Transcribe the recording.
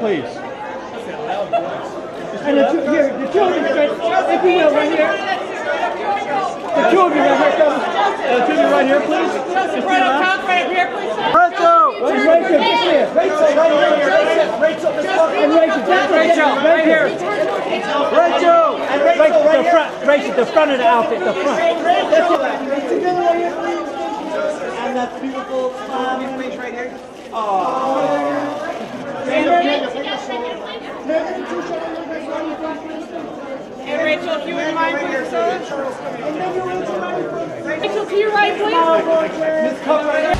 please. And the two, here, the children, if you will, right here. The children right here, come. Uh, two right here, please. Just Right to up the top, right up here, please. sir. Where's Rachael? Just here. Rachael, right here. Rachael, and Rachael, just Rachael, right here. Rachael, and Rachael, the front, Rachael, the front of the outfit, the front. Together right here, please. And that beautiful smile. Please, right here. And Rachael, if you wouldn't mind, please. Rachael, to your right, please. Miss here.